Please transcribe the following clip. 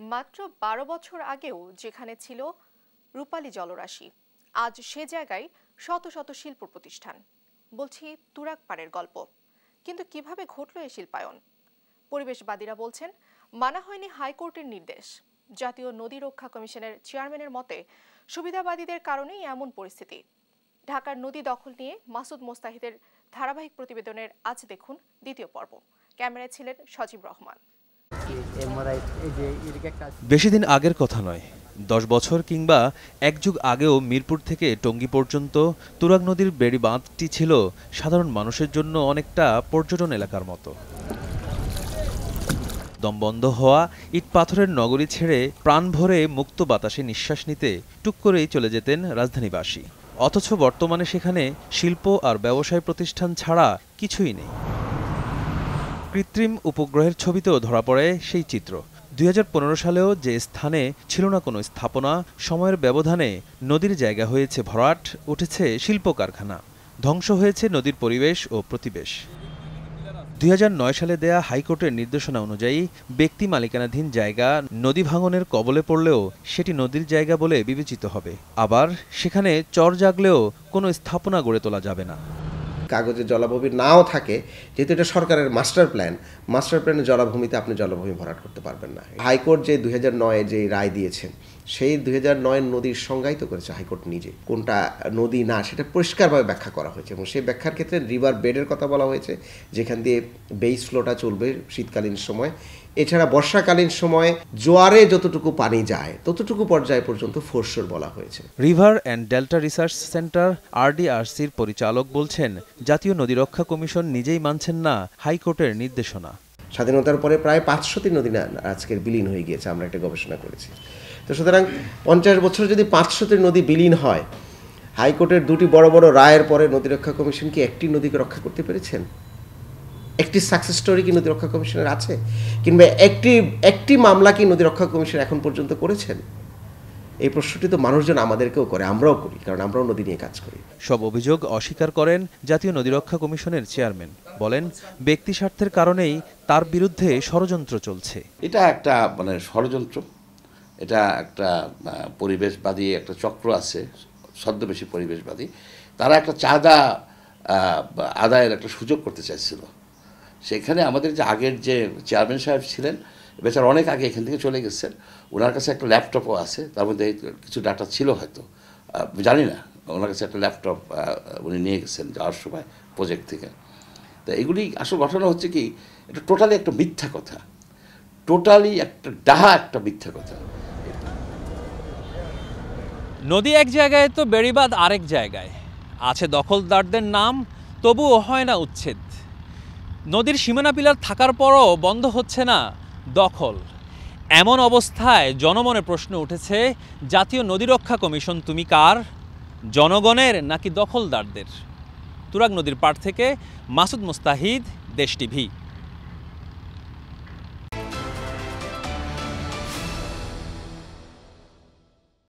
মাত্র বারো বছর আগেও যেখানে ছিল রূপালী জলরাশি, আজ সে জায়গায় শত শত শিল্প প্রতিষ্ঠান। বলছি তুরাক পাড়ের গল্প। কিন্তু কীভাবে ঘটল এই শিল্পায়ন? পরিবেশবাদীরা বলছেন, মানা হয়নি হাইকোর্টের নির্দেশ। জাতীয় নদী রক্ষা কমিশনের চেয়ারম্যানের মতে, সুবিধাবাদীদের কারণেই এমন পরিস্থিতি। ঢাকার নদী দখল নিয়ে মাসুদ মোস্তাহিদের ধারাবাহিক প্রতিবেদনের আজ দেখুন দ্বিতীয় পর্ব। ক্যামেরায় ছিলেন সজীব রহমান। বেশি দিন আগের কথা নয়, দশ বছর কিংবা এক যুগ আগেও মিরপুর থেকে টঙ্গী পর্যন্ত তুরাগ নদীর বেড়ি বাঁধটি ছিল সাধারণ মানুষের জন্য অনেকটা পর্যটন এলাকার মতো। দম বন্ধ হওয়া, ইট পাথরের নগরী ছেড়ে প্রাণ ভরে মুক্ত বাতাসে নিঃশ্বাস নিতে টুক করেই চলে যেতেন রাজধানীবাসী। অথচ বর্তমানে সেখানে শিল্প আর ব্যবসায় প্রতিষ্ঠান ছাড়া কিছুই নেই। কৃত্রিম উপগ্রহের ছবিতেও ধরা পড়ে সেই চিত্র। দুই হাজার পনেরো সালেও যে স্থানে ছিল না কোনো স্থাপনা, সময়ের ব্যবধানে নদীর জায়গা হয়েছে ভরাট, উঠেছে শিল্প কারখানা ধ্বংস হয়েছে নদীর পরিবেশ ও প্রতিবেশ। দুই হাজার নয় সালে দেয়া হাইকোর্টের নির্দেশনা অনুযায়ী ব্যক্তি মালিকানাধীন জায়গা নদী ভাঙনের কবলে পড়লেও সেটি নদীর জায়গা বলে বিবেচিত হবে। আবার সেখানে চর জাগলেও কোনো স্থাপনা গড়ে তোলা যাবে না। কাগজে জলাভূমি নাও থাকে যেহেতু এটা সরকারের মাস্টার প্ল্যান মাস্টার প্ল্যানে জলাভূমিতে আপনি জলাভূমি ভরাট করতে পারবেন না। হাইকোর্ট যে দুই হাজার যে রায় দিয়েছেন সেই দুই হাজার নয়ের নদীর সংজ্ঞায়িত করেছে হাইকোর্ট নিজে। কোনটা নদী না, সেটা পরিষ্কারভাবে ব্যাখ্যা করা হয়েছে এবং সেই ব্যাখ্যার ক্ষেত্রে রিভার বেডের কথা বলা হয়েছে, যেখান দিয়ে বেইস ফ্লোটা চলবে শীতকালীন সময়। এছাড়া বর্ষাকালীন সময় জোয়ারে যতটুকু পানি যায়, ততটুকু পর্যায় পর্যন্ত ফোরশোর বলা হয়েছে। River and delta research centre আরডিআরসির পরিচালক বলছেন, জাতীয় নদী রক্ষা কমিশন নিজেই মানছেন না হাইকোর্টের নির্দেশনা। স্বাধীনতার পরে প্রায় পাঁচশোটি নদী না, আজকের বিলীন হয়ে গিয়েছে, আমরা একটা গবেষণা করেছি। তো সুতরাং পঞ্চাশ বছর যদি পাঁচশোটি নদী বিলীন হয়, হাইকোর্টের দুটি বড় বড় রায়ের পরে নদী রক্ষা কমিশন কি একটি নদীকে রক্ষা করতে পেরেছেন? একটি সাকসেস স্টোরি কি নদী রক্ষা কমিশনের আছে? কিংবা একটি একটি মামলা কি নদী রক্ষা কমিশন এখন পর্যন্ত করেছেন? এই প্রশ্নটি তো মানুষজন আমাদেরকেও করে আমরাও করি কারণ আমরাও নদী নিয়ে কাজ করি। সব অভিযোগ অস্বীকার করেন জাতীয় নদী রক্ষা কমিশনের চেয়ারম্যান। বলেন ব্যক্তি স্বার্থের কারণেই তার বিরুদ্ধে ষড়যন্ত্র চলছে। এটা একটা মানে ষড়যন্ত্র। এটা একটা পরিবেশবাদী একটা চক্র আছে ছদ্মবেশী পরিবেশবাদী। তারা একটা চাঁদা আদায়ের একটা সুযোগ করতে চাইছিল। সেখানে আমাদের যে আগের যে চেয়ারম্যান সাহেব ছিলেন বেচার অনেক আগে এখান থেকে চলে গেছেন ওনার কাছে একটা ল্যাপটপও আছে, তার মধ্যে কিছু ডাটা ছিল হয়তো। জানি না, ওনার কাছে একটা ল্যাপটপ উনি নিয়ে গেছেন যাওয়ার সময় প্রজেক্ট থেকে। তা এগুলি আসল ঘটনা হচ্ছে কি, এটা টোটালি একটা মিথ্যা কথা। টোটালি একটা ডাহা একটা মিথ্যা কথা। নদী এক জায়গায় তো বেড়িবাঁধ আরেক জায়গায়। আছে দখলদারদের নাম, তবুও হয় না উচ্ছেদ। নদীর সীমানা পিলার থাকার পরও বন্ধ হচ্ছে না। দখল। এমন অবস্থায় জনমনে প্রশ্ন উঠেছে, জাতীয় নদী রক্ষা কমিশন তুমি কার? জনগণের নাকি দখলদারদের? তুরাগ নদীর পাড় থেকে মাসুদ মুস্তাহিদ, দেশ টিভি।